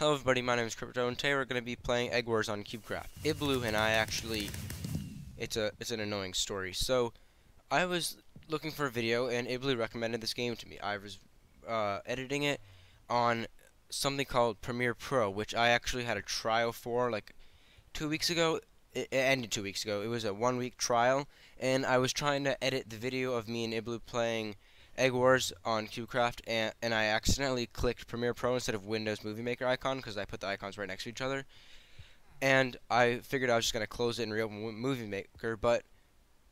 Hello everybody, my name is Krypto, and today we're going to be playing Egg Wars on CubeCraft. Iblu and I actually, it's a it's an annoying story. So, I was looking for a video, and Iblu recommended this game to me. I was uh, editing it on something called Premiere Pro, which I actually had a trial for like two weeks ago. It, it ended two weeks ago. It was a one-week trial, and I was trying to edit the video of me and Iblu playing Egg Wars on CubeCraft, and, and I accidentally clicked Premiere Pro instead of Windows Movie Maker icon because I put the icons right next to each other. And I figured I was just going to close it and reopen Movie Maker, but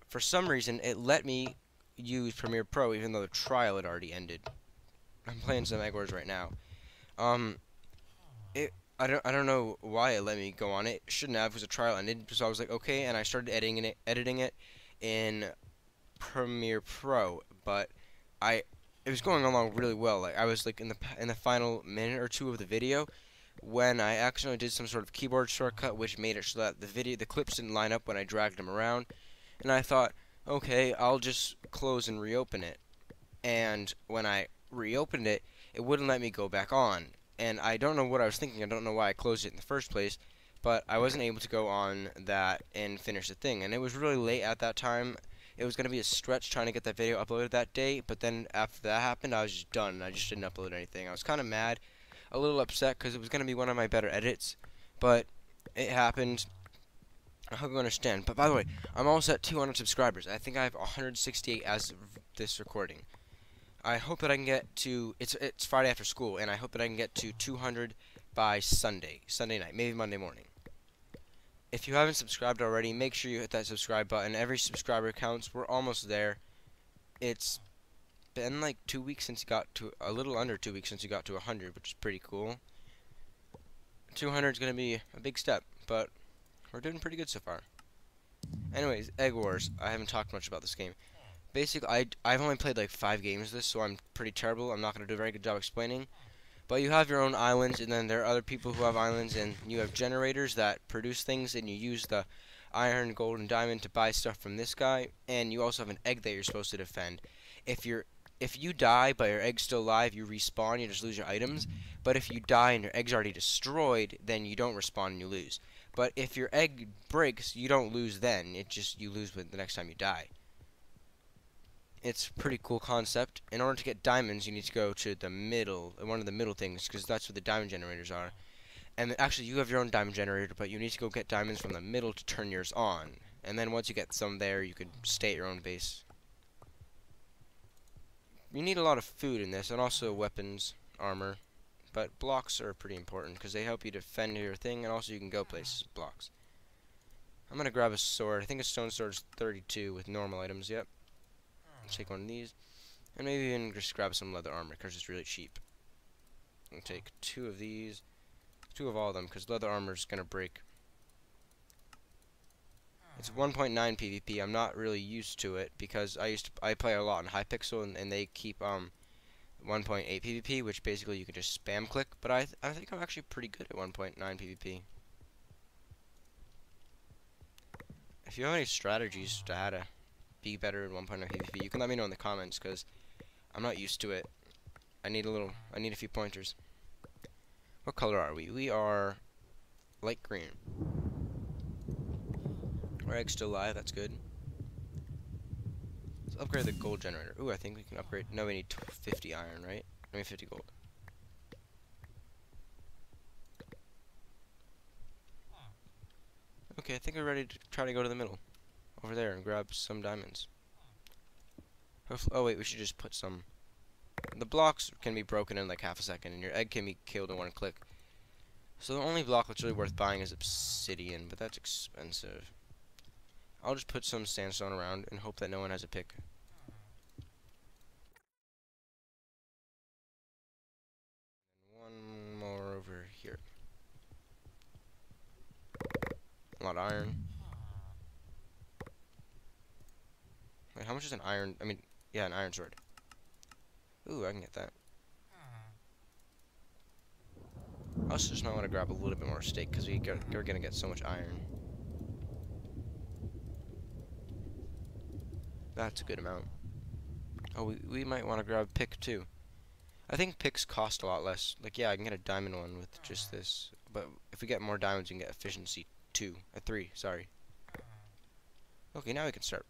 for some reason it let me use Premiere Pro even though the trial had already ended. I'm playing some Egg Wars right now. Um, it I don't I don't know why it let me go on it. it shouldn't have because the trial ended. So I was like okay, and I started editing it editing it in Premiere Pro, but I it was going along really well. Like I was like in the in the final minute or two of the video when I accidentally did some sort of keyboard shortcut which made it so that the video the clips didn't line up when I dragged them around. And I thought, okay, I'll just close and reopen it. And when I reopened it, it wouldn't let me go back on. And I don't know what I was thinking. I don't know why I closed it in the first place. But I wasn't able to go on that and finish the thing. And it was really late at that time it was going to be a stretch trying to get that video uploaded that day, but then after that happened, I was just done. I just didn't upload anything. I was kind of mad, a little upset, because it was going to be one of my better edits, but it happened. I hope you understand. But by the way, I'm almost at 200 subscribers. I think I have 168 as of this recording. I hope that I can get to it's it's Friday after school, and I hope that I can get to 200 by Sunday, Sunday night, maybe Monday morning if you haven't subscribed already, make sure you hit that subscribe button. Every subscriber counts. We're almost there. It's been like two weeks since you got to a little under two weeks since you got to 100, which is pretty cool. 200 is going to be a big step, but we're doing pretty good so far. Anyways, Egg Wars. I haven't talked much about this game. Basically, I, I've only played like five games of this, so I'm pretty terrible. I'm not going to do a very good job explaining. But you have your own islands, and then there are other people who have islands, and you have generators that produce things, and you use the iron, gold, and diamond to buy stuff from this guy, and you also have an egg that you're supposed to defend. If you're if you die but your egg's still alive, you respawn, you just lose your items. But if you die and your egg's already destroyed, then you don't respawn and you lose. But if your egg breaks, you don't lose then. It just you lose the next time you die it's pretty cool concept. In order to get diamonds, you need to go to the middle, one of the middle things, because that's where the diamond generators are. And actually, you have your own diamond generator, but you need to go get diamonds from the middle to turn yours on. And then once you get some there, you can stay at your own base. You need a lot of food in this, and also weapons, armor. But blocks are pretty important, because they help you defend your thing, and also you can go places with blocks. I'm going to grab a sword. I think a stone sword is 32 with normal items, yep take one of these. And maybe even just grab some leather armor because it's really cheap. I'll take two of these. Two of all of them because leather armor is going to break. It's 1.9 PvP. I'm not really used to it because I used to I play a lot in Hypixel and, and they keep um 1.8 PvP, which basically you can just spam click. But I th I think I'm actually pretty good at 1.9 PvP. If you have any strategies to how to be better in 1.0 PvP, you can let me know in the comments because I'm not used to it. I need a little, I need a few pointers. What color are we? We are light green. Our egg's still alive, that's good. Let's upgrade the gold generator. Ooh, I think we can upgrade, no, we need 50 iron, right? I mean 50 gold. Okay, I think we're ready to try to go to the middle over there and grab some diamonds. oh wait, we should just put some... The blocks can be broken in like half a second, and your egg can be killed in one click. So the only block that's really worth buying is obsidian, but that's expensive. I'll just put some sandstone around and hope that no one has a pick. one more over here. A lot of iron. Wait, how much is an iron? I mean, yeah, an iron sword. Ooh, I can get that. I also just might want to grab a little bit more steak because we are mm-hmm. gonna get so much iron. That's a good amount. Oh, we, we might want to grab pick too. I think picks cost a lot less. Like, yeah, I can get a diamond one with just mm-hmm. this. But if we get more diamonds, we can get efficiency 2. A uh, 3, sorry. Mm-hmm. Okay, now we can start.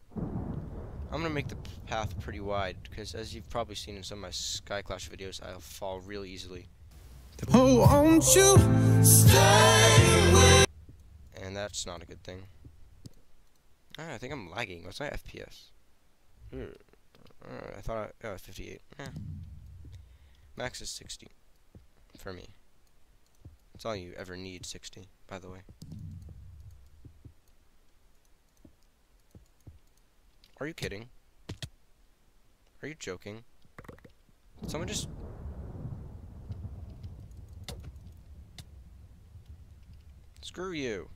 I'm gonna make the path pretty wide, because as you've probably seen in some of my Sky Clash videos, I'll fall real easily. Oh, won't you stay with And that's not a good thing. Ah, I think I'm lagging. What's my FPS? Uh, I thought I, oh, 58. Eh. Max is 60 for me. That's all you ever need, 60, by the way. Are you kidding? Are you joking? Someone just... Screw you.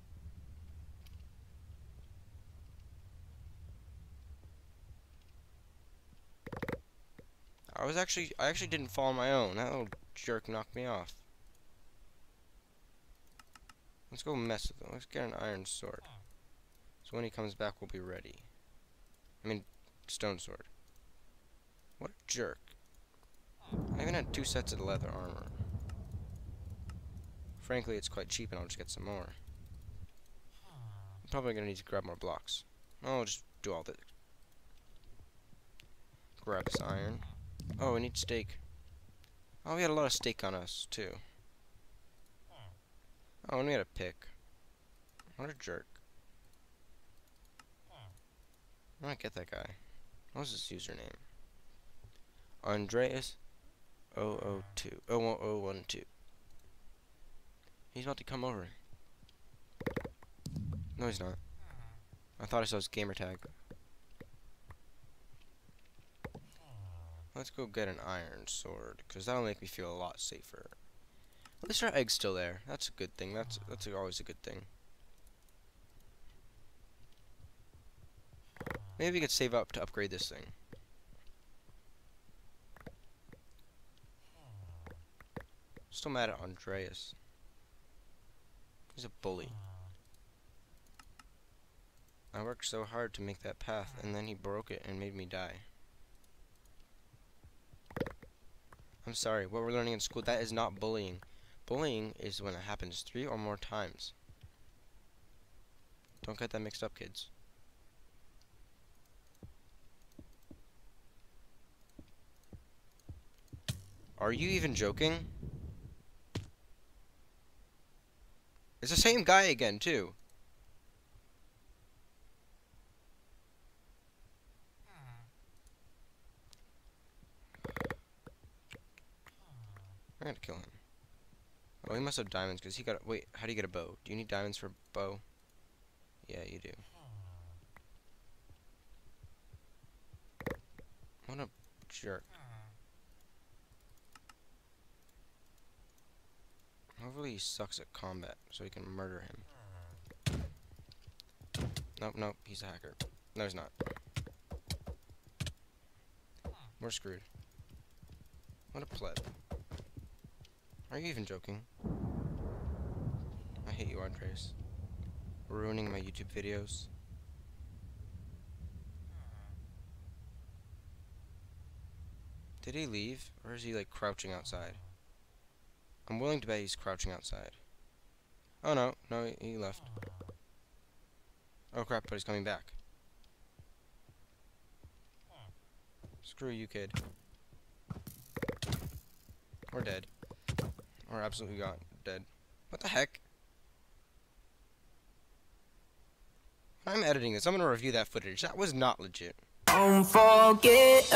I was actually, I actually didn't fall on my own. That little jerk knocked me off. Let's go mess with him. Let's get an iron sword. So when he comes back, we'll be ready. I mean, stone sword. What a jerk. I even had two sets of leather armor. Frankly, it's quite cheap and I'll just get some more. I'm probably going to need to grab more blocks. I'll just do all this. Grab this iron. Oh, we need steak. Oh, we had a lot of steak on us, too. Oh, and we had a pick. What a jerk. I don't get that guy. What was his username? Andreas 002. 012. He's about to come over. No, he's not. I thought I saw his gamer tag. Let's go get an iron sword, because that'll make me feel a lot safer. At least our egg's still there. That's a good thing. That's that's always a good thing. Maybe we could save up to upgrade this thing. Still mad at Andreas. He's a bully. I worked so hard to make that path, and then he broke it and made me die. I'm sorry, what we're learning in school, that is not bullying. Bullying is when it happens three or more times. Don't get that mixed up, kids. Are you even joking? It's the same guy again, too. I'm gonna kill him. Oh, he must have diamonds because he got. Wait, how do you get a bow? Do you need diamonds for a bow? Yeah, you do. What a jerk. Hopefully he sucks at combat so we can murder him. Nope, nope, he's a hacker. No, he's not. We're screwed. What a pleb. Are you even joking? I hate you, Andres. Ruining my YouTube videos. Did he leave? Or is he like crouching outside? I'm willing to bet he's crouching outside. Oh no, no, he, left. Oh crap, but he's coming back. Screw you, kid. We're dead. Or absolutely got dead. What the heck? I'm editing this. I'm gonna review that footage. That was not legit. Don't forget